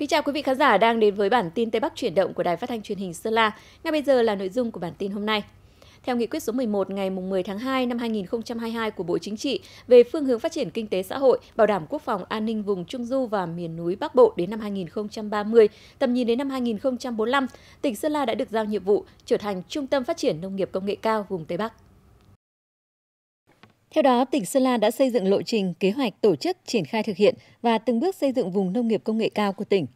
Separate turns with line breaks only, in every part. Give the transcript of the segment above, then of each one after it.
kính chào quý vị khán giả đang đến với bản tin Tây Bắc chuyển động của Đài Phát thanh Truyền hình Sơn La. Ngay bây giờ là nội dung của bản tin hôm nay. Theo nghị quyết số 11 ngày 10 tháng 2 năm 2022 của Bộ Chính trị về phương hướng phát triển kinh tế xã hội, bảo đảm quốc phòng an ninh vùng Trung Du và miền núi Bắc Bộ đến năm 2030, tầm nhìn đến năm 2045, tỉnh Sơn La đã được giao nhiệm vụ trở thành trung tâm phát triển nông nghiệp công nghệ cao vùng Tây Bắc. Theo đó, tỉnh Sơn La đã xây dựng lộ trình, kế hoạch tổ chức, triển khai thực hiện và từng bước xây dựng vùng nông nghiệp công nghệ cao của tỉnh.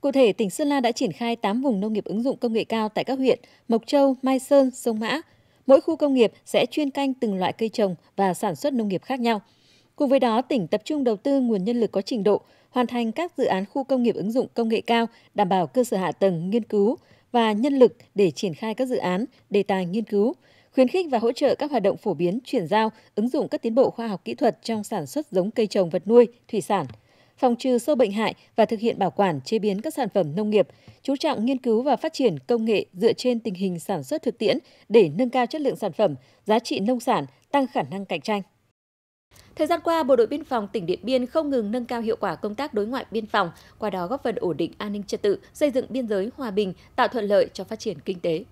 Cụ thể, tỉnh Sơn La đã triển khai 8 vùng nông nghiệp ứng dụng công nghệ cao tại các huyện Mộc Châu, Mai Sơn, Sông Mã. Mỗi khu công nghiệp sẽ chuyên canh từng loại cây trồng và sản xuất nông nghiệp khác nhau. Cùng với đó, tỉnh tập trung đầu tư nguồn nhân lực có trình độ, hoàn thành các dự án khu công nghiệp ứng dụng công nghệ cao, đảm bảo cơ sở hạ tầng nghiên cứu và nhân lực để triển khai các dự án, đề tài nghiên cứu, khuyến khích và hỗ trợ các hoạt động phổ biến, chuyển giao, ứng dụng các tiến bộ khoa học kỹ thuật trong sản xuất giống cây trồng vật nuôi, thủy sản, phòng trừ sâu bệnh hại và thực hiện bảo quản chế biến các sản phẩm nông nghiệp, chú trọng nghiên cứu và phát triển công nghệ dựa trên tình hình sản xuất thực tiễn để nâng cao chất lượng sản phẩm, giá trị nông sản, tăng khả năng cạnh tranh. Thời gian qua, Bộ đội Biên phòng tỉnh Điện Biên không ngừng nâng cao hiệu quả công tác đối ngoại biên phòng, qua đó góp phần ổn định an ninh trật tự, xây dựng biên giới hòa bình, tạo thuận lợi cho phát triển kinh tế.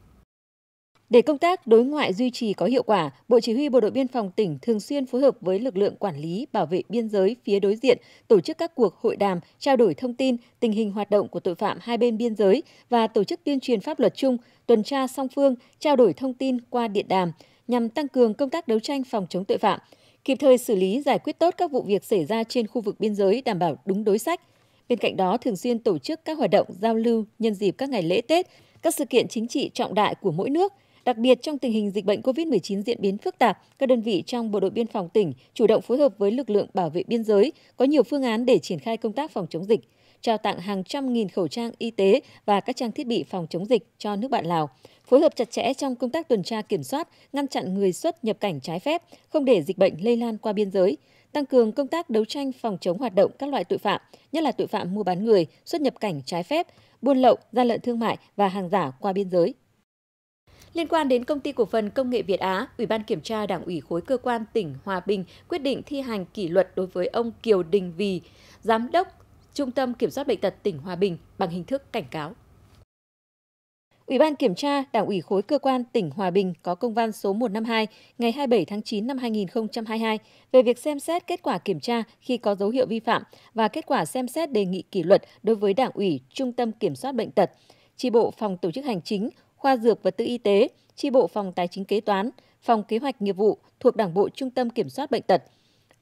Để công tác đối ngoại duy trì có hiệu quả, Bộ Chỉ huy Bộ đội Biên phòng tỉnh thường xuyên phối hợp với lực lượng quản lý bảo vệ biên giới phía đối diện, tổ chức các cuộc hội đàm, trao đổi thông tin, tình hình hoạt động của tội phạm hai bên biên giới và tổ chức tuyên truyền pháp luật chung, tuần tra song phương, trao đổi thông tin qua điện đàm nhằm tăng cường công tác đấu tranh phòng chống tội phạm, kịp thời xử lý giải quyết tốt các vụ việc xảy ra trên khu vực biên giới đảm bảo đúng đối sách. Bên cạnh đó, thường xuyên tổ chức các hoạt động giao lưu nhân dịp các ngày lễ Tết, các sự kiện chính trị trọng đại của mỗi nước – Đặc biệt trong tình hình dịch bệnh COVID-19 diễn biến phức tạp, các đơn vị trong Bộ đội Biên phòng tỉnh chủ động phối hợp với lực lượng bảo vệ biên giới, có nhiều phương án để triển khai công tác phòng chống dịch, trao tặng hàng trăm nghìn khẩu trang y tế và các trang thiết bị phòng chống dịch cho nước bạn Lào, phối hợp chặt chẽ trong công tác tuần tra kiểm soát, ngăn chặn người xuất nhập cảnh trái phép, không để dịch bệnh lây lan qua biên giới, tăng cường công tác đấu tranh phòng chống hoạt động các loại tội phạm, nhất là tội phạm mua bán người, xuất nhập cảnh trái phép, buôn lậu, gian lận thương mại và hàng giả qua biên giới. Liên quan đến công ty cổ phần công nghệ Việt Á, Ủy ban kiểm tra Đảng ủy khối cơ quan tỉnh Hòa Bình quyết định thi hành kỷ luật đối với ông Kiều Đình Vì, giám đốc Trung tâm Kiểm soát bệnh tật tỉnh Hòa Bình bằng hình thức cảnh cáo. Ủy ban kiểm tra Đảng ủy khối cơ quan tỉnh Hòa Bình có công văn số 152 ngày 27 tháng 9 năm 2022 về việc xem xét kết quả kiểm tra khi có dấu hiệu vi phạm và kết quả xem xét đề nghị kỷ luật đối với Đảng ủy Trung tâm Kiểm soát bệnh tật, chi bộ phòng tổ chức hành chính, khoa dược vật tư y tế, chi bộ phòng tài chính kế toán, phòng kế hoạch nghiệp vụ thuộc Đảng bộ Trung tâm Kiểm soát bệnh tật.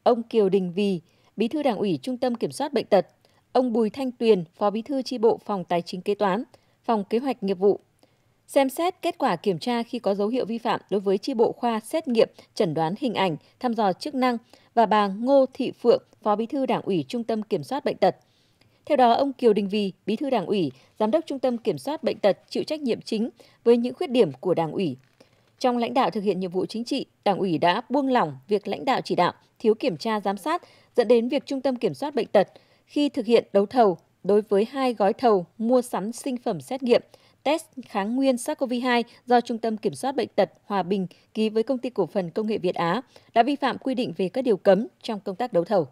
Ông Kiều Đình Vì, Bí thư Đảng ủy Trung tâm Kiểm soát bệnh tật, ông Bùi Thanh Tuyền, Phó Bí thư chi bộ phòng tài chính kế toán, phòng kế hoạch nghiệp vụ. Xem xét kết quả kiểm tra khi có dấu hiệu vi phạm đối với chi bộ khoa xét nghiệm, chẩn đoán hình ảnh, thăm dò chức năng và bà Ngô Thị Phượng, Phó Bí thư Đảng ủy Trung tâm Kiểm soát bệnh tật, theo đó, ông Kiều Đình Vì, Bí thư Đảng ủy, Giám đốc Trung tâm Kiểm soát bệnh tật chịu trách nhiệm chính với những khuyết điểm của Đảng ủy. Trong lãnh đạo thực hiện nhiệm vụ chính trị, Đảng ủy đã buông lỏng việc lãnh đạo chỉ đạo, thiếu kiểm tra giám sát, dẫn đến việc Trung tâm Kiểm soát bệnh tật khi thực hiện đấu thầu đối với hai gói thầu mua sắm sinh phẩm xét nghiệm test kháng nguyên SARS-CoV-2 do Trung tâm Kiểm soát Bệnh tật Hòa Bình ký với Công ty Cổ phần Công nghệ Việt Á đã vi phạm quy định về các điều cấm trong công tác đấu thầu.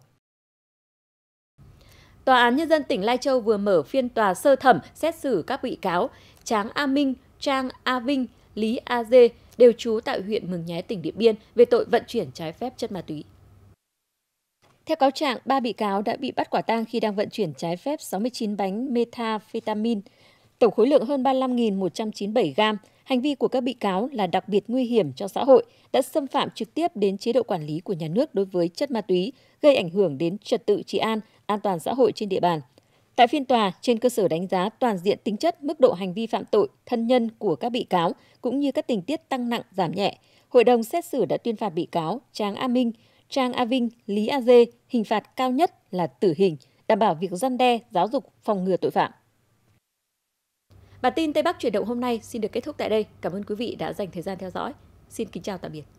Tòa án Nhân dân tỉnh Lai Châu vừa mở phiên tòa sơ thẩm xét xử các bị cáo Tráng A Minh, Trang A Vinh, Lý A Dê đều trú tại huyện Mường Nhé, tỉnh Điện Biên về tội vận chuyển trái phép chất ma túy. Theo cáo trạng, ba bị cáo đã bị bắt quả tang khi đang vận chuyển trái phép 69 bánh methamphetamine, tổng khối lượng hơn 35.197 gram. Hành vi của các bị cáo là đặc biệt nguy hiểm cho xã hội, đã xâm phạm trực tiếp đến chế độ quản lý của nhà nước đối với chất ma túy, gây ảnh hưởng đến trật tự trị an, an toàn xã hội trên địa bàn. Tại phiên tòa, trên cơ sở đánh giá toàn diện tính chất, mức độ hành vi phạm tội, thân nhân của các bị cáo cũng như các tình tiết tăng nặng giảm nhẹ, hội đồng xét xử đã tuyên phạt bị cáo Trang A Minh, Trang A Vinh, Lý A Dê hình phạt cao nhất là tử hình, đảm bảo việc răn đe, giáo dục, phòng ngừa tội phạm. Bản tin Tây Bắc chuyển động hôm nay xin được kết thúc tại đây. Cảm ơn quý vị đã dành thời gian theo dõi. Xin kính chào tạm biệt.